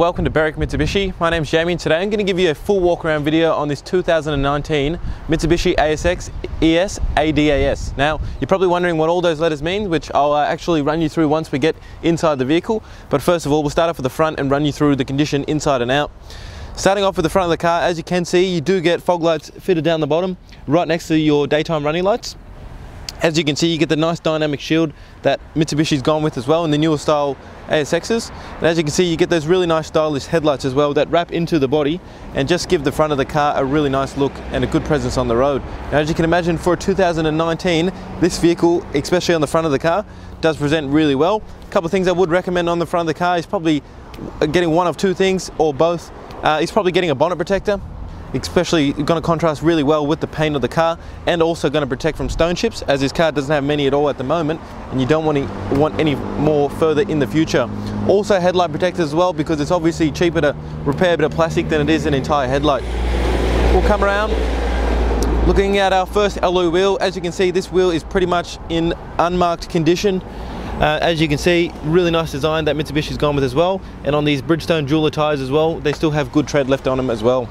welcome to Berwick Mitsubishi. My name's Jamie and today I'm going to give you a full walk around video on this 2019 Mitsubishi ASX ES ADAS. Now you're probably wondering what all those letters mean which I'll uh, actually run you through once we get inside the vehicle but first of all we'll start off with the front and run you through the condition inside and out. Starting off with the front of the car as you can see you do get fog lights fitted down the bottom right next to your daytime running lights. As you can see, you get the nice dynamic shield that Mitsubishi's gone with as well in the newer style ASXs. And as you can see, you get those really nice stylish headlights as well that wrap into the body and just give the front of the car a really nice look and a good presence on the road. Now, as you can imagine, for 2019, this vehicle, especially on the front of the car, does present really well. A couple of things I would recommend on the front of the car is probably getting one of two things or both. Uh, probably getting a bonnet protector especially going to contrast really well with the paint of the car and also going to protect from stone chips as this car doesn't have many at all at the moment and you don't want, to, want any more further in the future. Also headlight protectors as well because it's obviously cheaper to repair a bit of plastic than it is an entire headlight. We'll come around looking at our first alloy wheel as you can see this wheel is pretty much in unmarked condition uh, as you can see, really nice design that Mitsubishi's gone with as well. And on these Bridgestone Dueler tires as well, they still have good tread left on them as well.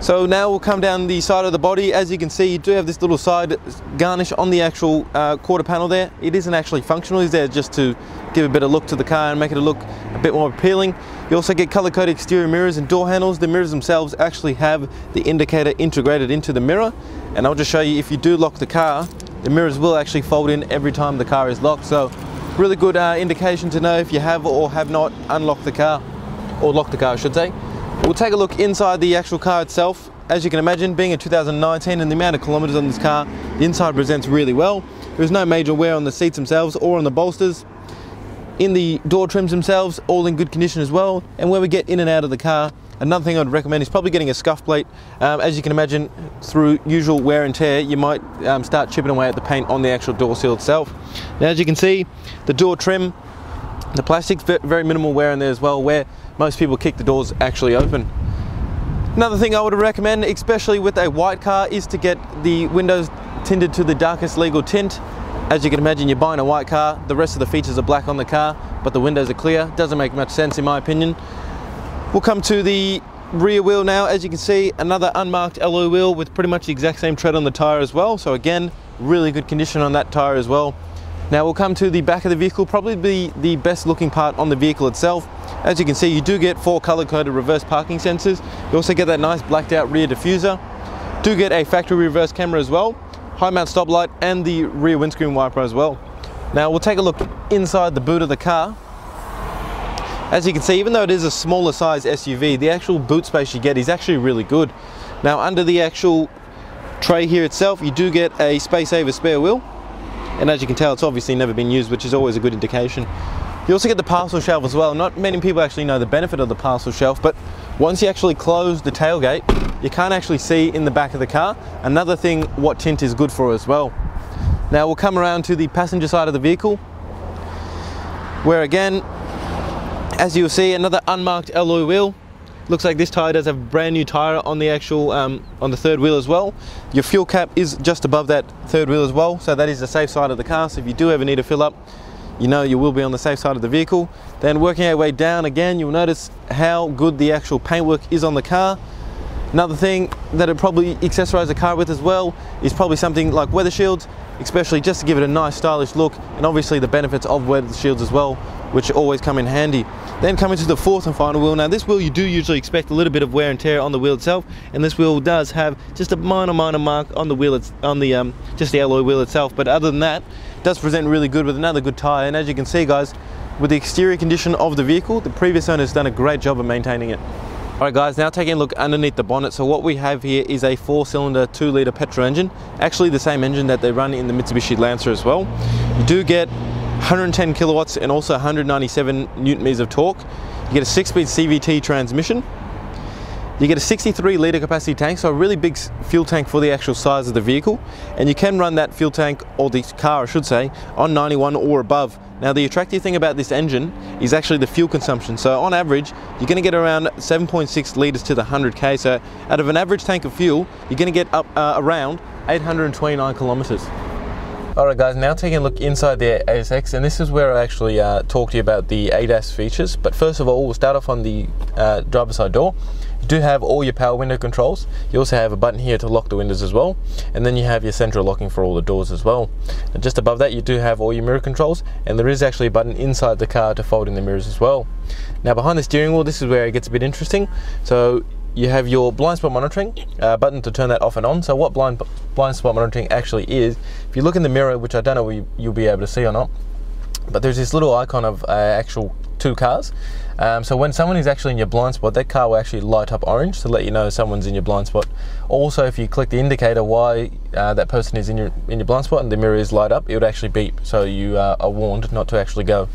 So now we'll come down the side of the body. As you can see, you do have this little side garnish on the actual uh, quarter panel there. It isn't actually functional, it's there just to give a better look to the car and make it look a bit more appealing. You also get color-coded exterior mirrors and door handles. The mirrors themselves actually have the indicator integrated into the mirror. And I'll just show you, if you do lock the car, the mirrors will actually fold in every time the car is locked. So really good uh, indication to know if you have or have not unlocked the car, or locked the car I should say. We'll take a look inside the actual car itself. As you can imagine, being a 2019 and the amount of kilometers on this car, the inside presents really well. There's no major wear on the seats themselves or on the bolsters. In the door trims themselves, all in good condition as well. And when we get in and out of the car, another thing I'd recommend is probably getting a scuff plate. Um, as you can imagine, through usual wear and tear, you might um, start chipping away at the paint on the actual door seal itself. Now, as you can see, the door trim, the plastic's very minimal wear in there as well, where most people kick the doors actually open. Another thing I would recommend, especially with a white car, is to get the windows tinted to the darkest legal tint. As you can imagine, you're buying a white car, the rest of the features are black on the car, but the windows are clear. Doesn't make much sense in my opinion. We'll come to the rear wheel now. As you can see, another unmarked alloy wheel with pretty much the exact same tread on the tire as well. So again, really good condition on that tire as well. Now we'll come to the back of the vehicle, probably be the best looking part on the vehicle itself. As you can see, you do get four color coded reverse parking sensors. You also get that nice blacked out rear diffuser. Do get a factory reverse camera as well, high mount stoplight and the rear windscreen wiper as well. Now we'll take a look inside the boot of the car. As you can see, even though it is a smaller size SUV, the actual boot space you get is actually really good. Now under the actual tray here itself, you do get a space saver spare wheel and as you can tell it's obviously never been used which is always a good indication. You also get the parcel shelf as well. Not many people actually know the benefit of the parcel shelf but once you actually close the tailgate you can't actually see in the back of the car. Another thing what tint is good for as well. Now we'll come around to the passenger side of the vehicle where again as you'll see another unmarked alloy wheel Looks like this tire does have a brand new tire on the actual, um, on the third wheel as well. Your fuel cap is just above that third wheel as well, so that is the safe side of the car. So if you do ever need to fill up, you know you will be on the safe side of the vehicle. Then working our way down again, you'll notice how good the actual paintwork is on the car. Another thing that it probably accessorize the car with as well is probably something like weather shields, especially just to give it a nice stylish look and obviously the benefits of weather shields as well, which always come in handy. Then coming to the fourth and final wheel. Now this wheel you do usually expect a little bit of wear and tear on the wheel itself, and this wheel does have just a minor, minor mark on the wheel, it's on the um, just the alloy wheel itself. But other than that, does present really good with another good tire. And as you can see, guys, with the exterior condition of the vehicle, the previous owner has done a great job of maintaining it. Alright guys, now taking a look underneath the bonnet. So what we have here is a four cylinder, two litre petrol engine. Actually the same engine that they run in the Mitsubishi Lancer as well. You do get 110 kilowatts and also 197 newton meters of torque. You get a six-speed CVT transmission. You get a 63 litre capacity tank, so a really big fuel tank for the actual size of the vehicle. And you can run that fuel tank, or the car I should say, on 91 or above. Now the attractive thing about this engine is actually the fuel consumption. So on average, you're going to get around 7.6 litres to the 100k. So out of an average tank of fuel, you're going to get up uh, around 829 kilometres. Alright guys, now taking a look inside the ASX and this is where I actually uh, talk to you about the ADAS features. But first of all, we'll start off on the uh, driver's side door. Do have all your power window controls. You also have a button here to lock the windows as well. And then you have your central locking for all the doors as well. And just above that, you do have all your mirror controls. And there is actually a button inside the car to fold in the mirrors as well. Now behind the steering wheel, this is where it gets a bit interesting. So you have your blind spot monitoring uh, button to turn that off and on. So what blind blind spot monitoring actually is, if you look in the mirror, which I don't know you, you'll be able to see or not, but there's this little icon of uh, actual two cars. Um, so when someone is actually in your blind spot, that car will actually light up orange to let you know someone's in your blind spot. Also, if you click the indicator why uh, that person is in your in your blind spot and the mirror is light up, it would actually beep, so you uh, are warned not to actually go.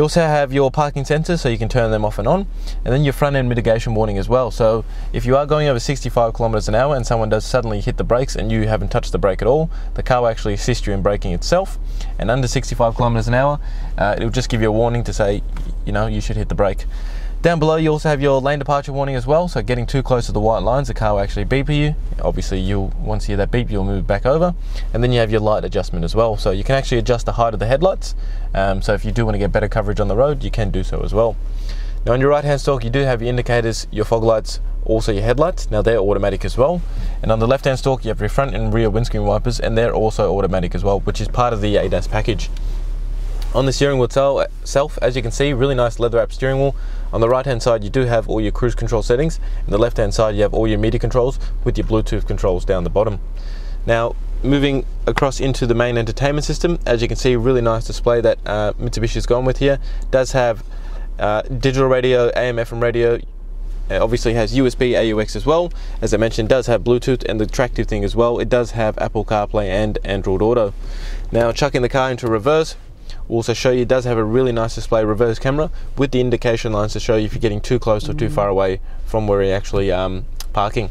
You also have your parking sensors, so you can turn them off and on, and then your front end mitigation warning as well. So if you are going over 65 kilometers an hour and someone does suddenly hit the brakes and you haven't touched the brake at all, the car will actually assist you in braking itself. And under 65 kilometers an hour, uh, it'll just give you a warning to say, you know, you should hit the brake. Down below you also have your lane departure warning as well, so getting too close to the white lines the car will actually beep at you. Obviously you'll once you hear that beep you'll move back over. And then you have your light adjustment as well, so you can actually adjust the height of the headlights. Um, so if you do want to get better coverage on the road you can do so as well. Now on your right hand stalk you do have your indicators, your fog lights, also your headlights. Now they're automatic as well. And on the left hand stalk you have your front and rear windscreen wipers and they're also automatic as well, which is part of the ADAS package. On the steering wheel itself, as you can see, really nice leather wrap steering wheel. On the right hand side, you do have all your cruise control settings. On the left hand side, you have all your media controls with your Bluetooth controls down the bottom. Now, moving across into the main entertainment system, as you can see, really nice display that uh, Mitsubishi's gone with here. Does have uh, digital radio, AM, FM radio, it obviously has USB AUX as well. As I mentioned, does have Bluetooth and the attractive thing as well, it does have Apple CarPlay and Android Auto. Now, chucking the car into reverse, also show you it does have a really nice display reverse camera with the indication lines to show you if you're getting too close or too far away from where you're actually um, parking.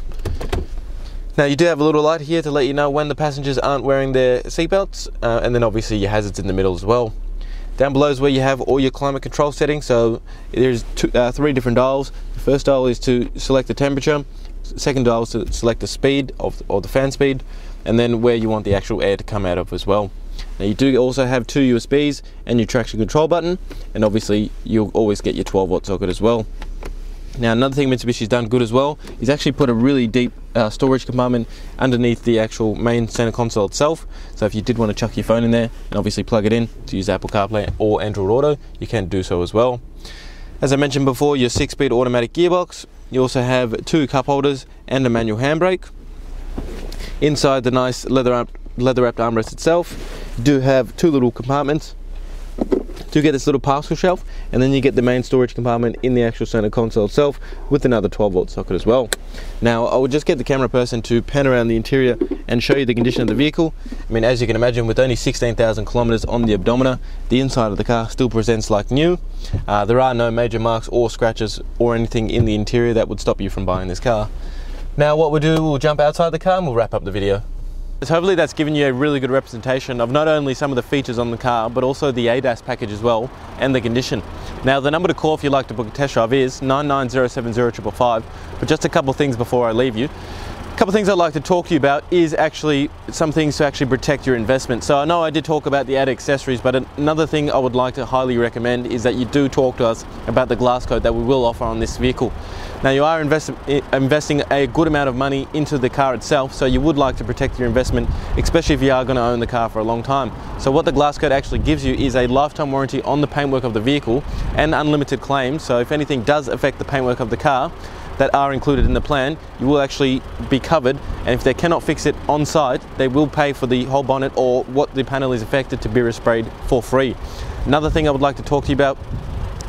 Now you do have a little light here to let you know when the passengers aren't wearing their seatbelts uh, and then obviously your hazards in the middle as well. Down below is where you have all your climate control settings so there's two, uh, three different dials. The first dial is to select the temperature, second dial is to select the speed of, of the fan speed and then where you want the actual air to come out of as well. Now you do also have two USBs and your traction control button and obviously you'll always get your 12 watt socket as well. Now another thing Mitsubishi's done good as well is actually put a really deep uh, storage compartment underneath the actual main center console itself. So if you did want to chuck your phone in there and obviously plug it in to use Apple CarPlay or Android Auto, you can do so as well. As I mentioned before, your six-speed automatic gearbox. You also have two cup holders and a manual handbrake. Inside the nice leather leather armrest itself, do have two little compartments to get this little parcel shelf and then you get the main storage compartment in the actual center console itself with another 12 volt socket as well. Now I will just get the camera person to pan around the interior and show you the condition of the vehicle. I mean as you can imagine with only 16,000 kilometers on the odometer the inside of the car still presents like new. Uh, there are no major marks or scratches or anything in the interior that would stop you from buying this car. Now what we'll do, we'll jump outside the car and we'll wrap up the video. So hopefully that's given you a really good representation of not only some of the features on the car, but also the ADAS package as well, and the condition. Now the number to call if you'd like to book a test drive is 9907055, but just a couple things before I leave you. Couple of things I'd like to talk to you about is actually some things to actually protect your investment. So I know I did talk about the add accessories, but another thing I would like to highly recommend is that you do talk to us about the glass coat that we will offer on this vehicle. Now you are invest investing a good amount of money into the car itself, so you would like to protect your investment, especially if you are going to own the car for a long time. So what the glass coat actually gives you is a lifetime warranty on the paintwork of the vehicle and unlimited claims. So if anything does affect the paintwork of the car, that are included in the plan, you will actually be covered. And if they cannot fix it on site, they will pay for the whole bonnet or what the panel is affected to be resprayed for free. Another thing I would like to talk to you about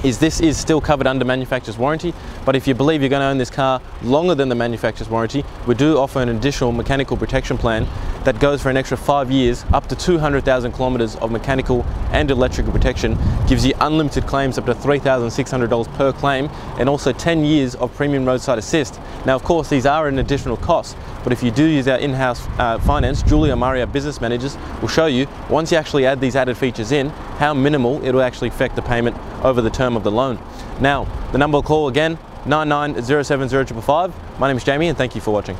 is this is still covered under manufacturer's warranty, but if you believe you're going to own this car longer than the manufacturer's warranty, we do offer an additional mechanical protection plan that goes for an extra five years, up to 200,000 kilometers of mechanical and electrical protection, gives you unlimited claims up to $3,600 per claim, and also 10 years of premium roadside assist. Now, of course, these are an additional cost, but if you do use our in-house uh, finance, Julia Maria business managers will show you, once you actually add these added features in, how minimal it will actually affect the payment over the term of the loan. Now, the number to call again, 99070555. My name is Jamie and thank you for watching.